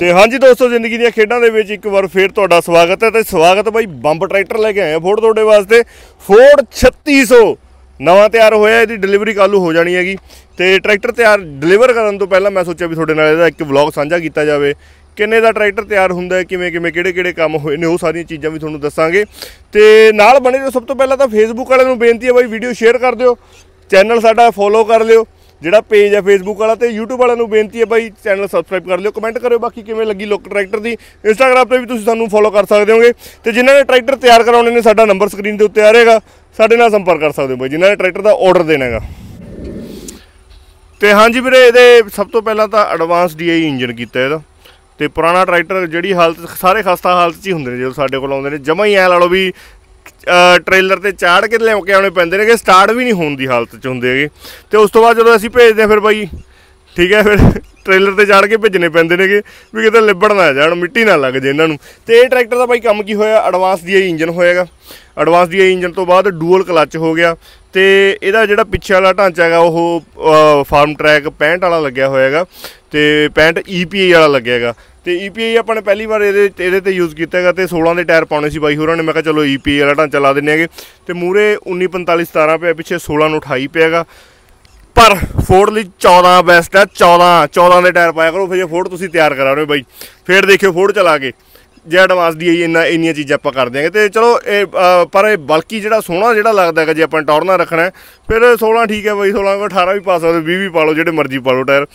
ਤੇ ਹਾਂਜੀ ਦੋਸਤੋ, ਜ਼ਿੰਦਗੀ ਦੀਆਂ ਖੇਡਾਂ ਦੇ ਵਿੱਚ ਇੱਕ ਵਾਰ ਫੇਰ ਤੁਹਾਡਾ ਸਵਾਗਤ ਹੈ ਤੇ ਸਵਾਗਤ ਬਾਈ ਬੰਬ ਟਰੈਕਟਰ ਲੈ ਕੇ ਆਏ ਆ ਫੋਰਡ ਤੁਹਾਡੇ ਵਾਸਤੇ। ਫੋਰਡ 3600 ਨਵਾਂ ਤਿਆਰ ਹੋਇਆ, ਇਹਦੀ ਡਿਲੀਵਰੀ ਕੱਲ੍ਹ ਨੂੰ ਹੋ ਜਾਣੀ ਹੈਗੀ। ਤੇ ਟਰੈਕਟਰ ਤਿਆਰ ਡਿਲੀਵਰ ਕਰਨ ਤੋਂ ਪਹਿਲਾਂ ਮੈਂ ਸੋਚਿਆ ਵੀ ਤੁਹਾਡੇ ਨਾਲ ਇਹਦਾ ਇੱਕ ਵਲੌਗ ਸਾਂਝਾ ਕੀਤਾ ਜਾਵੇ। ਕਿੰਨੇ ਦਾ ਟਰੈਕਟਰ ਤਿਆਰ ਹੁੰਦਾ ਹੈ, ਕਿਵੇਂ ਕਿਵੇਂ, ਕਿਹੜੇ ਕਿਹੜੇ ਕੰਮ ਹੋਏ ਨੇ, ਉਹ ਸਾਰੀਆਂ ਚੀਜ਼ਾਂ ਵੀ ਤੁਹਾਨੂੰ ਦੱਸਾਂਗੇ। ਤੇ ਨਾਲ ਬਣੇ ਰਹੋ, ਸਭ ਤੋਂ ਪਹਿਲਾਂ ਤਾਂ ਫੇਸਬੁੱਕ ਵਾਲਿਆਂ ਨੂੰ ਬੇਨਤੀ ਹੈ ਬਾਈ, ਵੀਡੀਓ ਸ਼ੇਅਰ ਕਰ ਦਿਓ। ਚੈਨਲ ਸਾਡਾ ਫੋਲੋ ਕਰ ਲਿਓ। ਜਿਹੜਾ ਪੇਜ ਹੈ ਫੇਸਬੁੱਕ ਵਾਲਾ ਤੇ YouTube ਵਾਲਿਆਂ ਨੂੰ ਬੇਨਤੀ ਹੈ ਬਾਈ ਚੈਨਲ ਸਬਸਕ੍ਰਾਈਬ ਕਰ ਲਿਓ ਕਮੈਂਟ ਕਰਿਓ, ਬਾਕੀ ਕਿਵੇਂ ਲੱਗੀ ਲੁੱਕ ਟਰੈਕਟਰ ਦੀ ਇੰਸਟਾਗ੍ਰam ਤੇ ਵੀ ਤੁਸੀਂ ਸਾਨੂੰ ਫੋਲੋ ਕਰ ਸਕਦੇ ਹੋਗੇ। ਤੇ ਜਿਨ੍ਹਾਂ ਨੇ ਟਰੈਕਟਰ ਤਿਆਰ ਕਰਾਉਣੇ ਨੇ, ਸਾਡਾ ਨੰਬਰ ਸਕਰੀਨ ਦੇ ਉੱਤੇ ਆ ਰਹੇਗਾ। ਸਾਡੇ ਨਾਲ ਸੰਪਰਕ ਕਰ ਸਕਦੇ ਹੋ ਬਾਈ, ਜਿਨ੍ਹਾਂ ਨੇ ਟਰੈਕਟਰ ਦਾ ਆਰਡਰ ਦੇਣਾ ਹੈਗਾ। ਤੇ ਹਾਂਜੀ ਵੀਰੇ, ਇਹਦੇ ਸਭ ਤੋਂ ਪਹਿਲਾਂ ਤਾਂ ਐਡਵਾਂਸ ਡੀਆਈ ਇੰਜਨ ਕੀਤਾ ਇਹਦਾ। ਤੇ ਪੁਰਾਣਾ ਟਰੈਕਟਰ ਜਿਹੜੀ ਹਾਲਤ, ਸਾਰੇ ਖਸਤਾ ਹਾਲਤ 'ਚ ਹੀ ਹੁੰਦੇ ਨੇ, ਜਦੋਂ ਸਾਡੇ ਕੋਲ ਆਉਂਦੇ ਨੇ, ਜਮਾ ਹੀ ਐ ਲਾ ਲਓ ਵੀ ਟ੍ਰੇਲਰ ਤੇ ਚਾੜ ਕੇ ਲਿਆ ਕੇ ਆਉਣੇ ਪੈਂਦੇ ਨੇ ਕਿ ਸਟਾਰਟ ਵੀ ਨਹੀਂ ਹੋਣ ਦੀ ਹਾਲਤ 'ਚ ਹੁੰਦੇ ਹੈਗੇ। ਤੇ ਉਸ ਤੋਂ ਬਾਅਦ ਜਦੋਂ ਅਸੀਂ ਭੇਜਦੇ ਹਾਂ ਫਿਰ ਬਾਈ, ਠੀਕ ਹੈ, ਫਿਰ ਟ੍ਰੇਲਰ ਤੇ ਚਾੜ ਕੇ ਭੇਜਣੇ ਪੈਂਦੇ ਨੇਗੇ ਵੀ ਕਿਤੇ ਲਿਬੜ ਨਾ ਜਾਣ ਮਿੱਟੀ ਨਾ ਲੱਗ ਜੇ ਇਹਨਾਂ ਨੂੰ। ਤੇ ਇਹ ਟਰੈਕਟਰ ਦਾ ਬਾਈ ਕੰਮ ਕੀ ਹੋਇਆ? ਐਡਵਾਂਸ ਦੀ ਇੰਜਨ ਹੋਏਗਾ ਐਡਵਾਂਸ ਦੀ ਇੰਜਨ ਤੋਂ ਬਾਅਦ ਡੂਅਲ ਕਲੱਚ ਹੋ ਗਿਆ। ਤੇ ਇਹਦਾ ਜਿਹੜਾ ਪਿੱਛੇ ਵਾਲਾ ਢਾਂਚਾ ਹੈਗਾ, ਉਹ ਫਾਰਮ ਟਰੈਕ 65 ਵਾਲਾ ਲੱਗਿਆ ਹੋਇਆ ਹੈਗਾ ਤੇ 65 EPA ਵਾਲਾ ਲੱਗਿਆ ਹੈਗਾ। ਤੇ EPA ਆਪਾਂ ਨੇ ਪਹਿਲੀ ਵਾਰ ਇਹਦੇ ਇਹਦੇ ਤੇ ਯੂਜ਼ ਕੀਤਾ ਹੈਗਾ ਤੇ 16 ਦੇ ਟਾਇਰ ਪਾਉਣੇ ਸੀ ਬਾਈ ਹੋਰਾਂ ਨੇ। ਮੈਂ ਕਿਹਾ ਚਲੋ EPA ਵਾਲਾ ਢਾਂਚਾ ਲਾ ਦਿੰਨੇ ਹੈਗੇ ਤੇ ਮੂਰੇ 1945 17 ਪਿਆ, ਪਿੱਛੇ 16 ਨੂੰ 28 ਪਿਆਗਾ। ਪਰ ਫੋਰਡ ਲਈ 14 ਬੈਸਟ ਹੈ 14 14 ਦੇ ਟਾਇਰ ਪਾਇਆ ਕਰੋ। ਫਿਰ ਜੇ ਫੋਰਡ ਤੁਸੀਂ ਤਿਆਰ ਕਰਾ ਰਹੇ ਹੋ ਬਾਈ, ਫਿਰ ਦੇਖਿਓ ਫੋਰਡ ਚਲਾ ਕੇ। ਜੇ ਐਡਵਾਂਸ ਦੀ ਆਈ ਇੰਨਾ ਇੰਨੀਆਂ ਚੀਜ਼ਾਂ ਆਪਾਂ ਕਰ ਦਿਆਂਗੇ ਤੇ ਚਲੋ ਇਹ ਪਰ ਇਹ ਬਲਕੀ ਜਿਹੜਾ ਸੋਹਣਾ ਜਿਹੜਾ ਲੱਗਦਾ ਹੈਗਾ, ਜੇ ਆਪਾਂ ਟੌਰਨਾ ਰੱਖਣਾ ਫਿਰ 16 ਠੀਕ ਹੈ ਬਾਈ। 16 ਕੋ 18 ਵੀ ਪਾ ਸਕਦੇ 20 ਵੀ ਪਾ ਲਓ, ਜਿਹੜੇ ਮਰਜ਼ੀ ਪਾ ਲਓ ਟਾਇਰ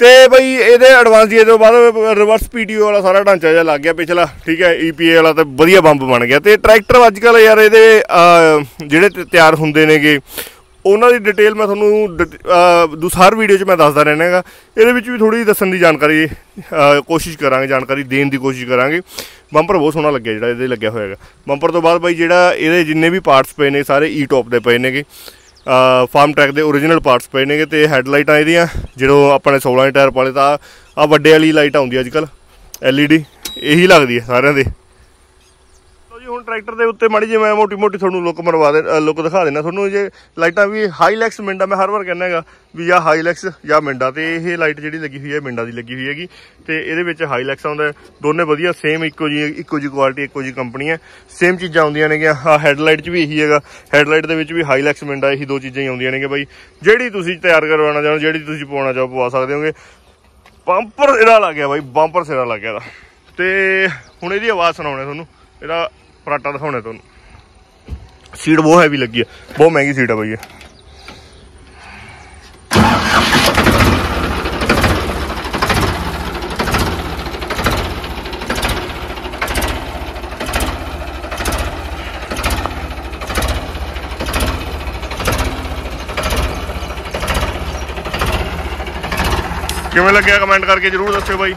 ਤੇ ਬਈ ਇਹਦੇ ਐਡਵਾਂਸ ਜੀ ਤੋਂ ਬਾਅਦ ਰਿਵਰਸ ਪੀਟੀਓ ਵਾਲਾ ਸਾਰਾ ਢਾਂਚਾ ਜਿਹਾ ਲੱਗ ਗਿਆ ਪਿਛਲਾ ਠੀਕ ਹੈ ਈਪੀਏ ਵਾਲਾ ਤਾਂ ਵਧੀਆ ਬੰਬ ਬਣ ਗਿਆ। ਤੇ ਟਰੈਕਟਰ ਅੱਜ ਕੱਲ ਯਾਰ ਇਹਦੇ ਜਿਹੜੇ ਤਿਆਰ ਹੁੰਦੇ ਨੇਗੇ ਉਹਨਾਂ ਦੀ ਡਿਟੇਲ ਮੈਂ ਤੁਹਾਨੂੰ ਡਿਟ- ਅ, ਹਰ ਵੀਡੀਓ 'ਚ ਮੈਂ ਦੱਸਦਾ ਰਹਿਣਾ ਹੈਗਾ। ਇਹਦੇ ਵਿੱਚ ਵੀ ਥੋੜੀ ਦੱਸਣ ਦੀ ਜਾਣਕਾਰੀ ਕੋਸ਼ਿਸ਼ ਕਰਾਂਗੇ ਜਾਣਕਾਰੀ ਦੇਣ ਦੀ ਕੋਸ਼ਿਸ਼ ਕਰਾਂਗੇ। ਬੰਪਰ ਬਹੁਤ ਸੋਹਣਾ ਲੱਗਿਆ ਜਿਹੜਾ ਇਹਦੇ ਲੱਗਿਆ ਹੋਇਆ ਹੈਗਾ। ਬੰਪਰ ਤੋਂ ਬਾਅਦ ਬਾਈ ਜਿਹੜਾ ਇਹਦੇ ਜਿੰਨੇ ਵੀ ਪਾਰਟਸ ਪਏ ਨੇ ਸਾਰੇ ਈ ਟੌਪ ਦੇ ਪਏ ਨੇਗੇ। ਫਾਰਮ ਟਰੈਕ ਦੇ ਓਰੀਜਨਲ ਪਾਰਟਸ ਪਏ ਨੇਗੇ ਤੇ ਹੈਡਲਾਈਟਾਂ ਇਹਦੀਆਂ ਜਦੋਂ ਆਪਾਂ ਨੇ 16 ਟਾਇਰ ਪਾਲੇ ਤਾਂ ਆ ਵੱਡੇ ਵਾਲੀ ਲਾਈਟ ਆਉਂਦੀ ਅੱਜ ਕੱਲ LED, ਇਹੀ ਲੱਗਦੀ ਹੈ ਸਾਰਿਆਂ ਦੇ। ਹੁਣ ਟਰੈਕਟਰ ਦੇ ਉੱਤੇ ਮਾੜੀ ਜਿਹੀ ਮੈਂ ਮੋਟੀ ਮੋਟੀ ਤੁਹਾਨੂੰ ਲੁੱਕ ਮਰਵਾ ਦੇ ਲੁੱਕ ਦਿਖਾ ਦੇਣਾ ਤੁਹਾਨੂੰ ਜੇ ਲਾਈਟਾਂ ਵੀ ਹਾਈਲੈਕਸ ਮਿੰਡਾ, ਮੈਂ ਹਰ ਵਾਰ ਕਹਿੰਦਾ ਹੈਗਾ ਵੀ ਜਾਂ ਹਾਈਲੈਕਸ ਜਾਂ ਮਿੰਡਾ ਤੇ ਇਹ ਲਾਈਟ ਜਿਹੜੀ ਲੱਗੀ ਹੋਈ ਹੈ ਮਿੰਡਾ ਦੀ ਲੱਗੀ ਹੋਈ ਹੈਗੀ। ਤੇ ਇਹਦੇ ਵਿੱਚ ਹਾਈਲੈਕਸ ਆਉਂਦਾ ਦੋਨੇ ਵਧੀਆ ਸੇਮ ਇੱਕੋ ਜੀ ਇੱਕੋ ਜੀ ਕੁਆਲਿਟੀ ਇੱਕੋ ਜੀ ਕੰਪਨੀ ਹੈ। ਸੇਮ ਚੀਜ਼ਾਂ ਆਉਂਦੀਆਂ ਨੇਗੀਆਂ। ਆ ਹੈਡਲਾਈਟ 'ਚ ਵੀ ਇਹੀ ਹੈਗਾ। ਹੈਡਲਾਈਟ ਦੇ ਵਿੱਚ ਵੀ ਹਾਈਲੈਕਸ ਮਿੰਡਾ, ਇਹੀ ਦੋ ਚੀਜ਼ਾਂ ਹੀ ਆਉਂਦੀਆਂ ਨੇਗੇ ਬਾਈ। ਜਿਹੜੀ ਤੁਸੀਂ ਤਿਆਰ ਕਰਵਾਉਣਾ ਚਾਹੋ ਜਿਹੜੀ ਤੁਸੀਂ ਪਵਾਉਣਾ ਚਾਹੋ, ਪਵਾ ਸਕਦੇ ਹੋਗੇ। ਬੰਪਰ ਇਹਦਾ ਲੱਗ ਗਿਆ ਬਾਈ ਬੰਪਰ ਸਿਰਾ ਲੱਗ ਗਿਆ ਦਾ ਤੇ ਹੁਣ ਇਹਦੀ ਆਵਾਜ਼ ਸੁਣਾਉਣਾ ਤੁਹਾਨੂੰ। ਇਹਦਾ ਫਰਾਟਾ ਦਿਖਾਉਣੇ ਤੁਹਾਨੂੰ। ਸੀਟ ਬਹੁਤ ਹੈਵੀ ਲੱਗੀ ਹੈ ਬਹੁਤ ਮਹਿੰਗੀ ਸੀਟ ਹੈ ਬਾਈ ਇਹ। ਕਿਵੇਂ ਲੱਗਿਆ ਕਮੈਂਟ ਕਰਕੇ ਜਰੂਰ ਦੱਸਿਓ ਬਾਈ।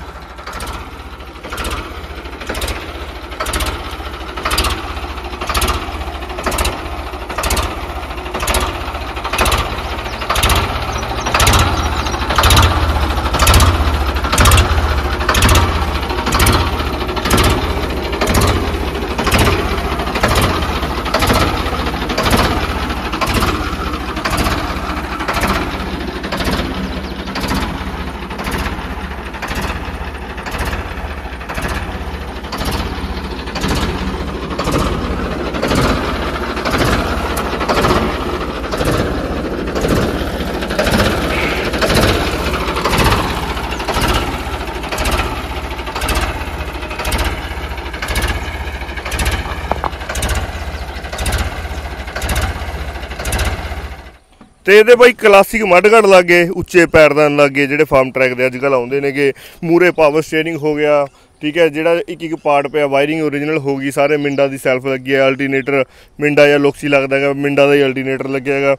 ਤੇ ਇਹਦੇ ਬਾਈ ਕਲਾਸਿਕ ਮੱਡਗੜ ਲੱਗੇ, ਉੱਚੇ ਪੈਰਦਾਨ ਲੱਗੇ ਜਿਹੜੇ ਫਾਰਮ ਟਰੈਕ ਦੇ ਅੱਜ ਕੱਲ ਆਉਂਦੇ ਨੇਗੇ। ਮੂਰੇ ਪਾਵਰ ਸਟੀਅਰਿੰਗ ਹੋ ਗਿਆ, ਠੀਕ ਹੈ, ਜਿਹੜਾ ਇੱਕ ਇੱਕ ਪਾਰਟ ਪਿਆ ਵਾਇਰਿੰਗ ਓਰੀਜਨਲ ਹੋ ਗਈ, ਸਾਰੇ ਮਿੰਡਾ ਦੀ ਸੈਲਫ ਲੱਗੀ ਹੈ ਅਲਟਰਨੇਟਰ ਮਿੰਡਾ ਜਾਂ ਲੋਕਸੀ ਲੱਗਦਾ ਹੈਗਾ, ਮਿੰਡਾ ਦਾ ਹੀ ਅਲਟਰਨੇਟਰ ਲੱਗਿਆ ਹੈਗਾ।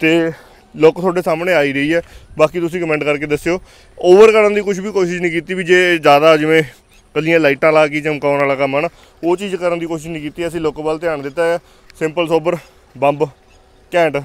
ਤੇ ਲੋਕ ਤੁਹਾਡੇ ਸਾਹਮਣੇ ਆਈ ਰਹੀ ਹੈ, ਬਾਕੀ ਤੁਸੀਂ ਕਮੈਂਟ ਕਰਕੇ ਦੱਸਿਓ। ਓਵਰ ਕਰਨ ਦੀ ਕੁਝ ਵੀ ਕੋਸ਼ਿਸ਼ ਨਹੀਂ ਕੀਤੀ ਵੀ ਜੇ ਜ਼ਿਆਦਾ ਜਿਵੇਂ ਕੱਲੀਆਂ ਲਾਈਟਾਂ ਲਾ ਕੇ ਚਮਕਾਉਣ ਵਾਲਾ ਕੰਮ ਹਨ ਉਹ ਚੀਜ਼ ਕਰਨ ਦੀ ਕੋਸ਼ਿਸ਼ ਨਹੀਂ ਕੀਤੀ, ਅਸੀਂ ਲੋਕ ਵੱਲ ਧਿਆਨ ਦਿੱਤਾ ਹੈ। ਸਿੰਪਲ ਸੋਬਰ ਬੰਬ, ਘੈਂਟ।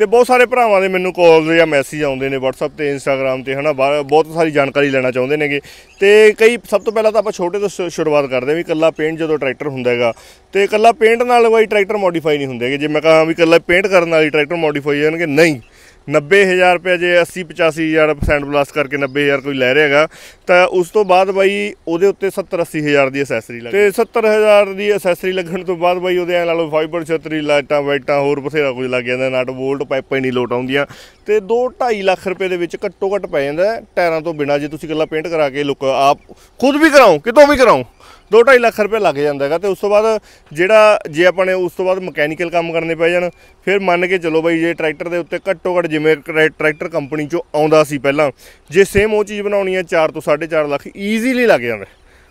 ਤੇ ਬਹੁਤ ਸਾਰੇ ਭਰਾਵਾਂ ਦੇ ਮੈਨੂੰ ਕਾਲ ਜਾਂ ਮੈਸੇਜ ਆਉਂਦੇ ਨੇ WhatsApp ਤੇ, Instagram ਤੇ, ਹਨਾ ਬਾਹਰ ਬਹੁਤ ਸਾਰੀ ਜਾਣਕਾਰੀ ਲੈਣਾ ਚਾਹੁੰਦੇ ਨੇਗੇ। ਤੇ ਕਈ, ਸਭ ਤੋਂ ਪਹਿਲਾਂ ਤਾਂ ਆਪਾਂ ਛੋਟੇ ਤੋਂ ਸ਼ੁ- ਸ਼ੁਰੂਆਤ ਕਰਦੇ ਹਾਂ ਵੀ ਕੱਲਾ ਪੇਂਟ ਜਦੋਂ ਟਰੈਕਟਰ ਹੁੰਦਾ ਹੈਗਾ, ਤੇ ਕੱਲਾ ਪੇਂਟ ਨਾਲ ਬਾਈ ਟਰੈਕਟਰ ਮੋਡੀਫਾਈ ਨਹੀਂ ਹੁੰਦੇ ਹੈਗੇ। ਜੇ ਮੈਂ ਕਹਾਂ ਵੀ ਕੱਲਾ ਪੇਂਟ ਕਰਨ ਵਾਲੀ ਟਰੈਕਟਰ ਮੋਡੀਫਾਈ ਜਾਣਗੇ, ਨਹੀਂ। 90000 ਰੁਪਏ ਜੇ 80 85000 ਸੈਂਡ ਬਲਾਸਟ ਕਰਕੇ 90000 ਕੋਈ ਲੈ ਰਿਹਾ ਹੈਗਾ ਤਾਂ ਉਸ ਤੋਂ ਬਾਅਦ ਬਾਈ ਉਹਦੇ ਉੱਤੇ 70 80000 ਦੀ ਅਸੈਸਰੀ ਲੱਗ ਤੇ 70000 ਦੀ ਅਸੈਸਰੀ ਲੱਗਣ ਤੋਂ ਬਾਅਦ ਬਾਈ ਉਹਦੇ ਐ ਲਾ ਲਓ ਫਾਈਬਰ ਛਤਰੀ, ਲਾਈਟਾਂ, ਵਾਈਟਾਂ, ਹੋਰ ਬਥੇਰਾ ਕੁਝ ਲੱਗ ਜਾਂਦਾ, ਨਟ, ਬੋਲਟ, ਪਾਈਪਾਂ ਹੀ ਨਹੀਂ ਲੋਟ ਆਉਂਦੀਆਂ। ਤੇ 2 2.5 ਲੱਖ ਰੁਪਏ ਦੇ ਵਿੱਚ ਘੱਟੋ ਘੱਟ ਪੈ ਜਾਂਦਾ ਟਾਇਰਾਂ ਤੋਂ ਬਿਨਾ, ਜੇ ਤੁਸੀਂ ਇਕੱਲਾ ਪੇਂਟ ਕਰਾ ਕੇ ਲੁੱਕ ਆਪ ਖੁਦ ਵੀ ਕਰਾਓ, ਕਿਤੋਂ ਵੀ ਕਰਾਓ। 2.5 ਲੱਖ ਰੁਪਏ ਲੱਗ ਜਾਂਦਾ ਹੈਗਾ ਤੇ ਉਸ ਤੋਂ ਬਾਅਦ ਜਿਹੜਾ ਜੇ ਆਪਾਂ ਨੇ ਉਸ ਤੋਂ ਬਾਅਦ ਮਕੈਨੀਕਲ ਕੰਮ ਕਰਨੇ ਪੈ ਜਾਣ, ਫਿਰ ਮੰਨ ਕੇ ਚਲੋ ਬਈ ਜੇ ਟਰੈਕਟਰ ਦੇ ਉੱਤੇ ਘੱਟੋ ਘੱਟ ਜਿਵੇਂ ਟਰੈ- ਟਰੈਕਟਰ ਕੰਪਨੀ ਚੋਂ ਆਉਂਦਾ ਸੀ ਪਹਿਲਾਂ, ਜੇ ਸੇਮ ਉਹ ਚੀਜ਼ ਬਣਾਉਣੀ ਹੈ 4 ਤੋਂ 4.5 ਲੱਖ ਈਜ਼ੀਲੀ ਲੱਗ ਜਾਂਦਾ।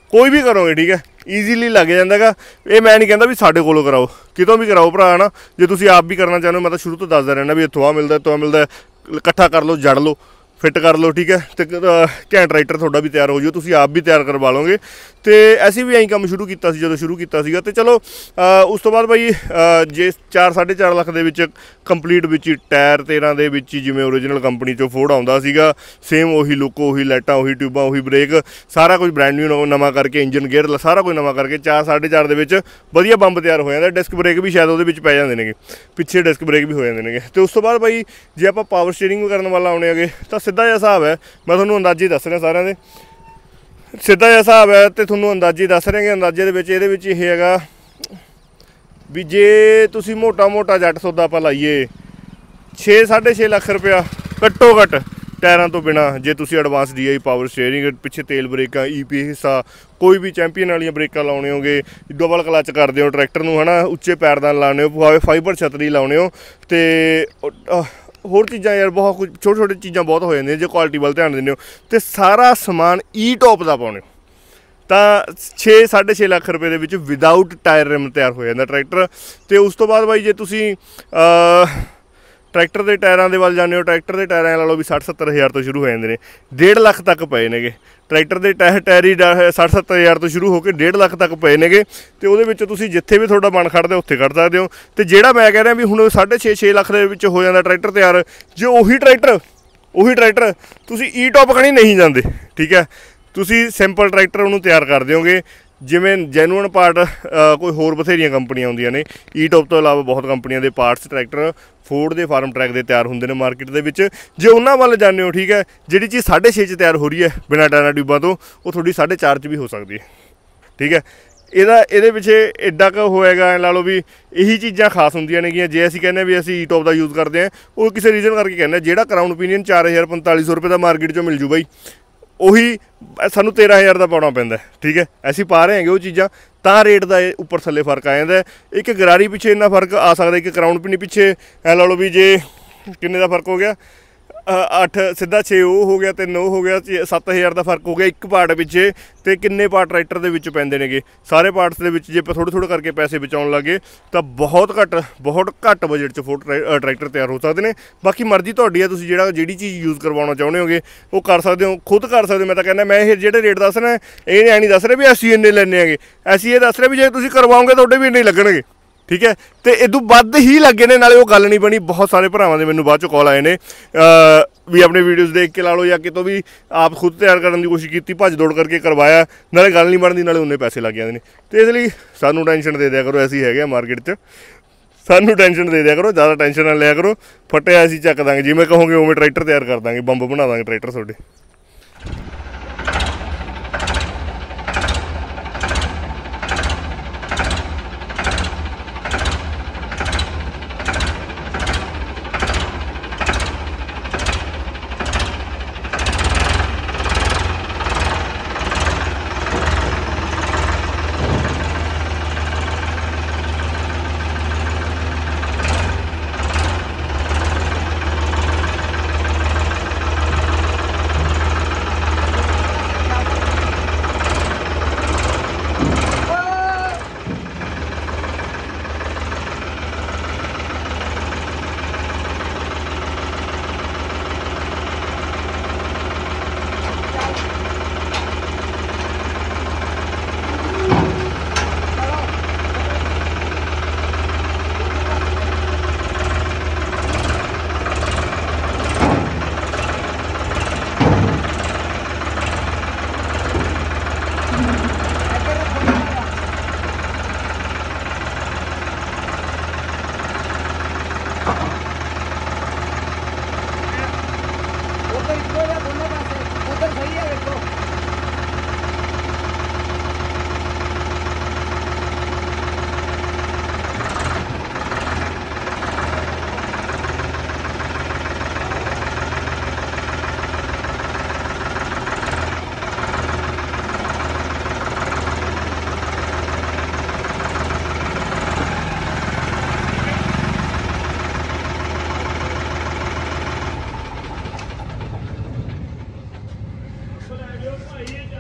ਕੋਈ ਵੀ ਕਰੋਗੇ, ਠੀਕ ਹੈ? ਈਜ਼ੀਲੀ ਲੱਗ ਜਾਂਦਾਗਾ ਇਹ ਮੈਂ ਨਹੀਂ ਕਹਿੰਦਾ ਵੀ ਸਾਡੇ ਕੋਲੋਂ ਕਰਾਓ। ਕਿਤੋਂ ਵੀ ਕਰਾਓ ਭਰਾ ਨਾ ਜੇ ਤੁਸੀਂ ਆਪ ਵੀ ਕਰਨਾ ਚਾਹੁੰਦੇ ਹੋ, ਮੈਂ ਤਾਂ ਸ਼ੁਰੂ ਤੋਂ ਦੱਸਦਾ ਰਹਿਣਾ ਵੀ ਇੱਥੋਂ ਆ ਮਿਲਦਾ, ਇੱਥੋਂ ਮਿਲਦਾ, ਇਕੱਠਾ ਕਰ ਲਓ, ਜੜ ਲਓ। ਫਿੱਟ ਕਰ ਲਓ ਠੀਕ ਹੈ? ਤੇ ਘੈਂਟ ਰਾਈਟਰ ਤੁਹਾਡਾ ਵੀ ਤਿਆਰ ਹੋ ਜਾਊ ਤੁਸੀਂ ਆਪ ਵੀ ਤਿਆਰ ਕਰਵਾ ਲਓਗੇ। ਤੇ ਅਸੀਂ ਵੀ ਐਂ ਕੰਮ ਸ਼ੁਰੂ ਕੀਤਾ ਸੀ ਜਦੋਂ ਸ਼ੁਰੂ ਕੀਤਾ ਸੀਗਾ। ਤੇ ਚਲੋ ਉਸ ਤੋਂ ਬਾਅਦ ਬਾਈ ਅਹ, ਜੇ 4 4.5 ਲੱਖ ਦੇ ਵਿੱਚ ਕੰਪਲੀਟ ਵਿੱਚ ਹੀ ਟਾਇਰ 13 ਦੇ ਵਿੱਚ ਹੀ ਜਿਵੇਂ ਓਰੀਜਨਲ ਕੰਪਨੀ ਚੋਂ ਫੋਰਡ ਆਉਂਦਾ ਸੀਗਾ ਸੇਮ ਉਹੀ ਲੁੱਕ ਉਹੀ ਲਾਈਟਾਂ ਉਹੀ ਟਿਊਬਾਂ ਉਹੀ ਬ੍ਰੇਕ ਸਾਰਾ ਕੁਝ ਬ੍ਰੈਂਡ ਨਿਊ ਨਵਾਂ ਕਰਕੇ ਇੰਜਨ ਗੇਅਰ ਸਾਰਾ ਕੁਝ ਨਵਾਂ ਕਰਕੇ 4 4.5 ਦੇ ਵਿੱਚ ਵਧੀਆ ਬੰਬ ਤਿਆਰ ਹੋ ਜਾਂਦਾ। ਡਿਸਕ ਬ੍ਰੇਕ ਵੀ ਸ਼ਾਇਦ ਉਹਦੇ ਵਿੱਚ ਪੈ ਜਾਂਦੇ ਨੇਗੇ ਪਿੱਛੇ ਡਿਸਕ ਬ੍ਰੇਕ ਵੀ ਹੋ ਜਾਂਦੇ ਨੇਗੇ। ਤੇ ਉਸ ਤੋਂ ਬਾਅਦ ਬਾਈ ਜੇ ਆਪਾਂ ਪਾਵਰ ਸਟੀਅਰਿੰਗ ਕਰਨ ਵਾਲਾ ਆਉਣੇ ਹੈਗੇ ਤਾਂ ਸਿੱਧਾ ਜਿਹਾ ਹਿਸਾਬ ਹੈ, ਮੈਂ ਤੁਹਾਨੂੰ ਅੰਦਾਜ਼ੇ ਦੱਸ ਰਿਹਾ ਸਾਰਿਆਂ ਦੇ। ਸਿੱਧਾ ਜਿਹਾ ਹਿਸਾਬ ਹੈ ਤੇ ਤੁਹਾਨੂੰ ਅੰਦਾਜ਼ੇ ਦੱਸ ਰਹੇ ਕਿ ਅੰਦਾਜ਼ੇ ਦੇ ਵਿੱਚ ਇਹਦੇ ਵਿੱਚ ਇਹ ਹੈਗਾ ਵੀ ਜੇ ਤੁਸੀਂ ਮੋਟਾ-ਮੋਟਾ ਜੱਟ ਸੌਦਾ ਆਪਾਂ ਲਾਈਏ 6 6.5 ਲੱਖ ਰੁਪਇਆ ਘੱਟੋ ਘੱਟ ਟਾਇਰਾਂ ਤੋਂ ਬਿਨਾ, ਜੇ ਤੁਸੀਂ ਐਡਵਾਂਸ ਡੀਆਈ ਪਾਵਰ ਸਟੀਅਰਿੰਗ ਪਿੱਛੇ ਤੇਲ ਬ੍ਰੇਕਾਂ ਈਪੀ ਹਿੱਸਾ, ਕੋਈ ਵੀ ਚੈਂਪੀਅਨ ਵਾਲੀਆਂ ਬ੍ਰੇਕਾਂ ਲਾਉਣੇ ਹੋਗੇ ਡਬਲ ਕਲਚ ਕਰਦੇ ਹੋ, ਟਰੈਕਟਰ ਨੂੰ ਹਨਾ, ਉੱਚੇ ਪੈਰਦਾਨ ਲਾਉਣੇ ਹੋ, ਭਾਵੇਂ ਫਾਈਬਰ ਛਤਰੀ ਲਾਉਣੇ ਹੋ ਤੇ ਹੋਰ ਚੀਜ਼ਾਂ ਯਾਰ ਬਹੁਤ ਕੁਝ ਛੋਟੇ ਛੋਟੇ ਚੀਜ਼ਾਂ ਬਹੁਤ ਹੋ ਜਾਂਦੀਆਂ, ਜੇ ਕੁਆਲਿਟੀ ਵੱਲ ਧਿਆਨ ਦਿੰਦੇ ਹੋ। ਤੇ ਸਾਰਾ ਸਮਾਨ ਈ ਟੌਪ ਦਾ ਪਾਉਣੇ। ਹੋ ਤਾਂ 6 6.5 ਲੱਖ ਰੁਪਏ ਦੇ ਵਿੱਚ ਵਿਦਆਊਟ ਟਾਇਰ ਰਿਮ ਤਿਆਰ ਹੋ ਜਾਂਦਾ ਟਰੈਕਟਰ ਤੇ ਉਸ ਤੋਂ ਬਾਅਦ ਬਾਈ, ਜੇ ਤੁਸੀਂ ਅ ਟਰੈਕਟਰ ਦੇ ਟਾਇਰਾਂ ਦੇ ਵੱਲ ਜਾਂਦੇ ਹੋ, ਟਰੈਕਟਰ ਦੇ ਟਾਇਰਾਂ ਲਾ ਲਓ ਵੀ 60 70 ਹਜ਼ਾਰ ਤੋਂ ਸ਼ੁਰੂ ਹੋ ਜਾਂਦੇ ਨੇ। 1.5 ਲੱਖ ਤੱਕ ਪਏ ਨੇਗੇ। ਟਰੈਕਟਰ ਦੇ ਟਾਇਰ ਟਾਇਰ ਹੀ 60 70 ਹਜ਼ਾਰ ਤੋਂ ਸ਼ੁਰੂ ਹੋ ਕੇ 1.5 ਲੱਖ ਤੱਕ ਪਏ ਨੇਗੇ ਤੇ ਉਹਦੇ ਵਿੱਚ ਤੁਸੀਂ ਜਿੱਥੇ ਵੀ ਤੁਹਾਡਾ ਮਨ ਖੜਦਾ ਉੱਥੇ ਖੜ ਸਕਦੇ ਹੋ। ਤੇ ਜਿਹੜਾ ਮੈਂ ਕਹਿ ਰਿਹਾ ਵੀ ਹੁਣ 6.5 6 ਲੱਖ ਦੇ ਵਿੱਚ ਹੋ ਜਾਂਦਾ ਟਰੈਕਟਰ ਤਿਆਰ, ਜੇ ਉਹੀ ਟਰੈਕਟਰ ਉਹੀ ਟਰੈਕਟਰ, ਤੁਸੀਂ ਈ ਟੌਪ ਕਣੀ ਨਹੀਂ ਜਾਂਦੇ, ਠੀਕ ਹੈ? ਤੁਸੀਂ ਸਿੰਪਲ ਟਰੈਕਟਰ ਉਹਨੂੰ ਤਿਆਰ ਕਰ ਦਿਓਗੇ। ਜਿਵੇਂ ਜੈਨੂਅਨ ਪਾਰਟ ਕੋਈ ਹੋਰ ਬਥੇਰੀਆਂ ਕੰਪਨੀਆਂ ਹੁੰਦੀਆਂ ਨੇ। ਈਟੋਪ ਤੋਂ ਇਲਾਵਾ ਬਹੁਤ ਕੰਪਨੀਆਂ ਦੇ ਪਾਰਟਸ ਟਰੈਕਟਰ ਫੋਰਡ ਦੇ ਫਾਰਮ ਟਰੈਕ ਦੇ ਤਿਆਰ ਹੁੰਦੇ ਨੇ ਮਾਰਕੀਟ ਦੇ ਵਿੱਚ। ਜੇ ਉਹਨਾਂ ਵੱਲ ਜਾਂਦੇ ਹੋ, ਠੀਕ ਹੈ, ਜਿਹੜੀ ਚੀਜ਼ 6.5 ਚ ਤਿਆਰ ਹੋ ਰਹੀ ਹੈ ਬਿਨਾ ਟਾਇਰਾਂ ਟਿਊਬਾਂ ਤੋਂ, ਉਹ ਤੁਹਾਡੀ 4.5 ਚ ਵੀ ਹੋ ਸਕਦੀ ਹੈ। ਠੀਕ ਹੈ, ਇਹਦਾ, ਇਹਦੇ ਪਿੱਛੇ ਐਡਾ ਕੁ ਹੋਏਗਾ ਲਾ ਲਓ ਵੀ ਇਹੀ ਚੀਜ਼ਾਂ ਖਾਸ ਹੁੰਦੀਆਂ ਨੇਗੀਆਂ। ਜੇ ਅਸੀਂ ਕਹਿੰਦੇ ਵੀ ਅਸੀਂ ਈ ਟੌਪ ਦਾ ਯੂਜ਼ ਕਰਦੇ ਹਾਂ, ਉਹ ਕਿਸੇ ਰੀਜ਼ਨ ਕਰਕੇ ਕਹਿੰਦੇ ਜਿਹੜਾ ਕਰਾਊਨ ਓਪੀਨੀਅਨ 4500 ਰੁਪਏ ਦਾ ਮਾਰਕੀਟ 'ਚੋਂ ਮਿਲ ਜੂ ਬਾਈ। ਉਹੀ ਸਾਨੂੰ 13000 ਦਾ ਪਾਉਣਾ ਪੈਂਦਾ ਠੀਕ ਹੈ? ਅਸੀਂ ਪਾ ਰਹੇ ਹਾਂਗੇ ਉਹ ਚੀਜ਼ਾਂ, ਤਾਂ ਰੇਟ ਦਾ ਇਹ ਉੱਪਰ ਥੱਲੇ ਫ਼ਰਕ ਆ ਜਾਂਦਾ ਇੱਕ ਗਰਾਰੀ ਪਿੱਛੇ ਇੰਨਾ ਫ਼ਰਕ ਆ ਸਕਦਾ, ਇੱਕ ਕਰਾਊਨ ਪਿੰਨੀ ਪਿੱਛੇ। ਐ ਲਾ ਲਓ ਵੀ ਜੇ ਕਿੰਨੇ ਦਾ ਫ਼ਰਕ ਹੋ ਗਿਆ? 8 ਸਿੱਧਾ 6 ਉਹ ਹੋ ਗਿਆ 3 ਉਹ ਹੋ ਗਿਆ 7000 ਦਾ ਫ਼ਰਕ ਹੋ ਗਿਆ ਇੱਕ ਪਾਰਟ ਪਿੱਛੇ ਤੇ ਕਿੰਨੇ ਪਾਰਟ ਟਰੈਕਟਰ ਦੇ ਵਿੱਚ ਪੈਂਦੇ ਨੇਗੇ? ਸਾਰੇ ਪਾਰਟਸ ਦੇ ਵਿੱਚ ਜੇ ਆਪਾਂ ਥੋੜੇ ਥੋੜੇ ਕਰਕੇ ਪੈਸੇ ਬਚਾਉਣ ਲੱਗੇ, ਤਾਂ ਬਹੁਤ ਘੱਟ ਬਹੁਤ ਘੱਟ ਬਜਟ 'ਚ ਫੋਰ ਟਰੈਕਟਰ ਤਿਆਰ ਹੋ ਸਕਦੇ ਨੇ। ਬਾਕੀ ਮਰਜ਼ੀ ਤੁਹਾਡੀ ਆ, ਤੁਸੀਂ ਜਿਹੜਾ, ਜਿਹੜੀ ਚੀਜ਼ ਯੂਜ਼ ਕਰਵਾਉਣਾ ਚਾਹੁੰਦੇ ਹੋਗੇ, ਉਹ ਕਰ ਸਕਦੇ ਹੋ, ਖੁਦ ਕਰ ਸਕਦੇ ਹੋ। ਮੈਂ ਤਾਂ ਕਹਿੰਦਾ, ਮੈਂ ਇਹ ਜਿਹੜੇ ਰੇਟ ਦੱਸ ਰਿਹਾ, ਇਹ ਐ ਨਹੀਂ ਦੱਸ ਰਿਹਾ ਵੀ ਅਸੀਂ ਇੰਨੇ ਲੈਣੇ ਆਗੇ ਅਸੀਂ ਇਹ ਦੱਸ ਰਹੇ ਵੀ ਜੇ ਤੁਸੀਂ ਕਰਵਾਓਗੇ, ਤੁਹਾਡੇ ਵੀ ਇੰਨੇ ਲੱਗਣਗੇ। ਠੀਕ ਹੈ? ਤੇ ਇਦੋਂ ਵੱਧ ਹੀ ਲੱਗੇ ਨੇ, ਨਾਲੇ ਉਹ ਗੱਲ ਨਹੀਂ ਬਣੀ। ਬਹੁਤ ਸਾਰੇ ਭਰਾਵਾਂ ਦੇ ਮੈਨੂੰ ਬਾਅਦ ਚੋਂ ਕਾਲ ਆਏ ਨੇ। ਵੀ ਆਪਣੇ ਵੀਡੀਓਜ਼ ਦੇਖ ਕੇ ਲਾ ਲਓ ਜਾਂ ਕਿਤੋਂ ਵੀ ਆਪ ਖੁਦ ਤਿਆਰ ਕਰਨ ਦੀ ਕੋਸ਼ਿਸ਼ ਕੀਤੀ, ਭੱਜ ਦੌੜ ਕਰਕੇ ਕਰਵਾਇਆ, ਨਾਲੇ ਗੱਲ ਨਹੀਂ ਬਣਦੀ, ਨਾਲੇ ਉਹਨੇ ਪੈਸੇ ਲੱਗ ਜਾਂਦੇ ਨੇ। ਤੇ ਇਸ ਲਈ ਸਾਨੂੰ ਟੈਨਸ਼ਨ ਦੇ ਦਿਆ ਕਰੋ ਐਸੀ ਹੈਗੇ ਆ ਮਾਰਕੀਟ 'ਚ। ਸਾਨੂੰ ਟੈਨਸ਼ਨ ਦੇ ਦਿਆ ਕਰੋ, ਜ਼ਿਆਦਾ ਟੈਨਸ਼ਨ ਨਾ ਲਿਆ ਕਰੋ। ਫਟਿਆ ਅਸੀਂ ਚੱਕ ਦਾਂਗੇ, ਜਿਵੇਂ ਕਹੋਗੇ ਉਵੇਂ ਟਰੈਕਟਰ ਤਿਆਰ ਕਰ ਦਾਂਗੇ, ਬੰਬ ਬਣਾ ਦਾਂਗੇ ਟਰੈਕਟਰ ਤੁਹਾਡੇ। Hey,